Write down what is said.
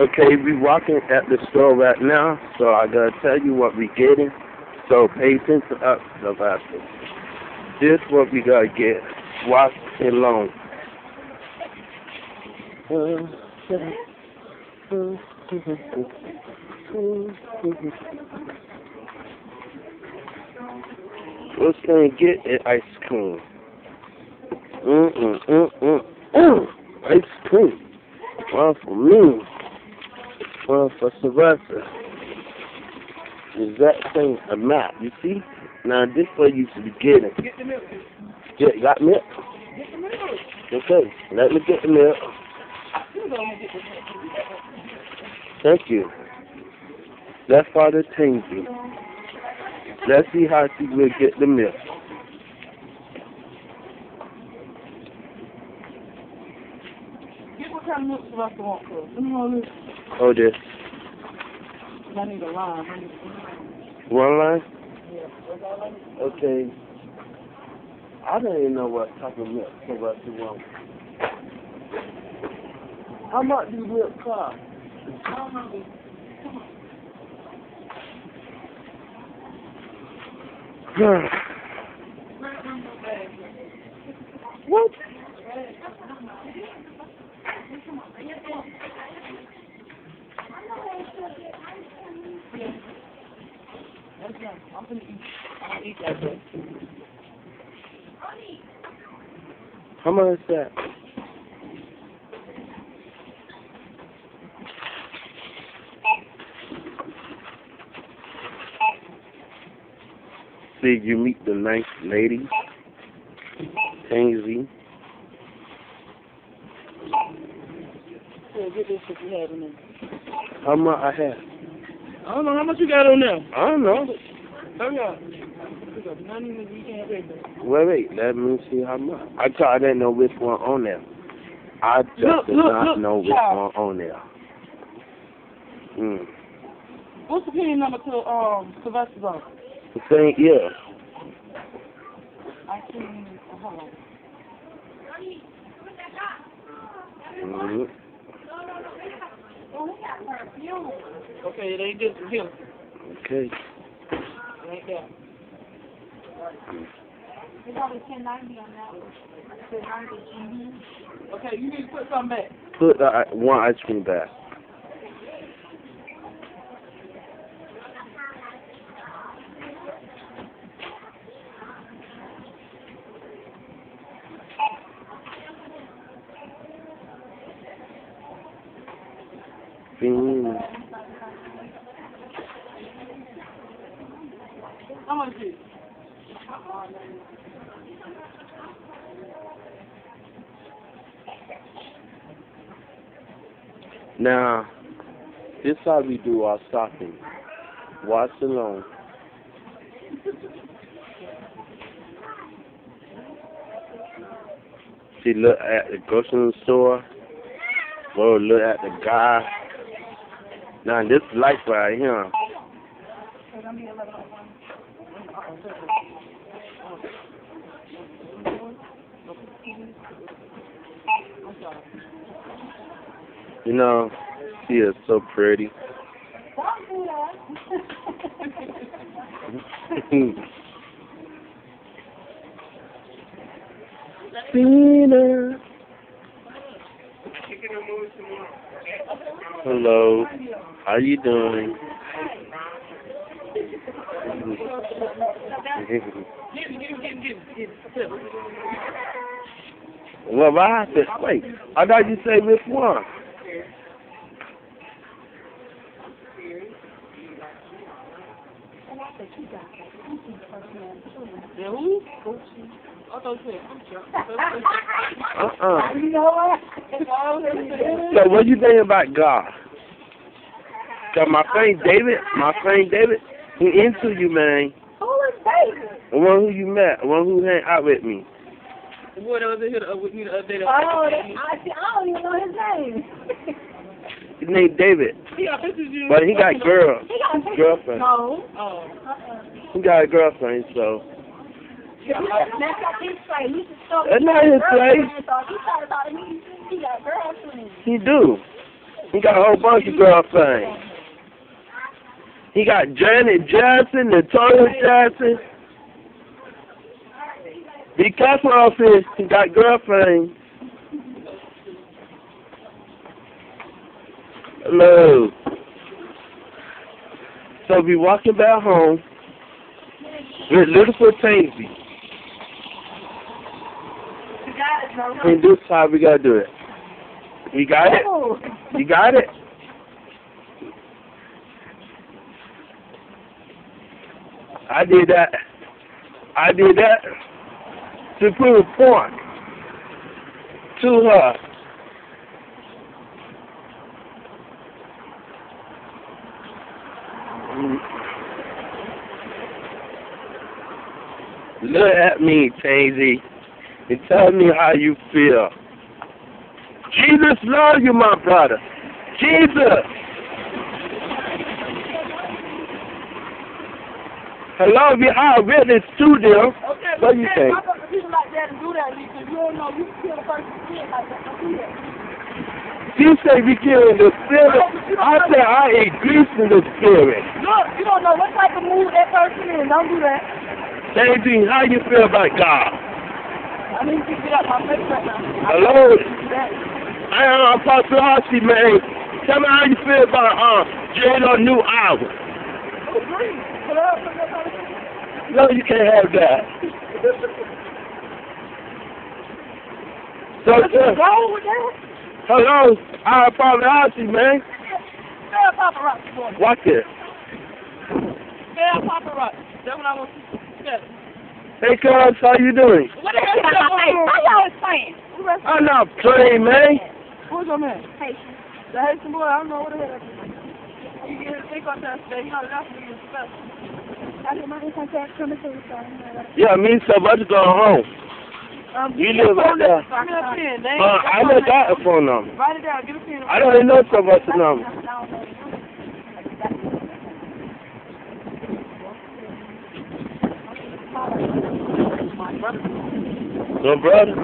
Okay, we walking at the store right now, so I gotta tell you what we getting. So pay attention up, Sylvester. This what we gotta get. Watch it long. What's gonna get is ice cream. Mm mm mm mm. Ice cream. One for me. For Sylvester. Exact same amount, you see? Now this way you should be getting. Get the milk. Get, got milk? Get the milk. Okay, let me get the milk. You gonna get the. Thank you. That's Father Tingy. Let's see how she will get the milk. Get what kind of milk Sylvester want for us. Let me know this. Oh, this. I need a line. I need a line. One line? Yeah. Okay. I don't even know what type of milk Sylvester wants. How much do milk cost? what? That's right. I'm gonna eat. I'm gonna eat that way. How much is that? See, you meet the nice lady, Tansy. Yeah, get this if you have in there. How much I have? I don't know how much you got on there. I don't know. Hurry up. We got none in the weekend paper. Wait, wait, let me see how much. I thought I didn't know which one on there. I just Look, did look, not look, know which child. one on there. Hmm. What's the pin number to um Sylvester's on? The same, yeah. I can. Hold on. Okay, they did some here. Okay. Right there. It's only ten ninety on that one. Ten ninety. Okay, you need to put something back. Put the one ice cream back. Now, this how we do our shopping. Watch alone. She look at the grocery store. Go look at the guy. Now this life right here. You know, she is so pretty. Cena. Hello. How you doing? Well, I to wait. I thought you say which one. Yeah, who? I thought you said Uh-uh. What? So what you think about God? So my friend David, my friend David, he into you, man. Who is David? The one who you met, the one who hang out with me. The boy that was here to, uh, with me to update us. Oh, that, I, see, I don't even know his name. His name David, He got pictures of you. but he got girl, He got a girlfriend. No. Oh. Uh-uh. He got a girlfriend, so That's not his place. He just told That's not his place. So he talking to me. He got a girlfriend. he do. He got a whole bunch of girlfriends. He got Janet Jackson, Natoya Jackson. Be careful of him. He got girlfriend. Hello. So we walking back home with little foot Tansy. And this how we gotta do it. You got it? Oh. You got it? I did that. I did that to prove a point to her. Look at me, Tazy, and tell me how you feel. Jesus loves you, my brother. Jesus. Hello, we are with the studio. Okay, What you? I thought people like that do you don't you can kill a person kid like that. Don't do that. You say we killing the spirit. I say I increase in the spirit. Look, you don't know what type of mood that person is. Don't do that. Same thing, how you feel about God? I need to get out my face right now. Hello? I am Apostle Archie, man. Tell me how you feel about uh, J-Lo new album. No, you can't have that. So, What's uh, wrong with that? hello, I apologize, man. Spell paparazzi for me. Watch it. Spell paparazzi. That's what I want you to spell. Hey, cuz, how you doing? What the hell is that going on? How y'all is playing? I'm not playing, man. Who's your man? Haitian. The Haitian boy, I don't know what the hell that is. Yeah, me so much going home. Um, You live phone there. number. Give me a pen. They ain't- Uh, I know got a phone number. Write it down. A pen. I don't even know so much number. No, brother.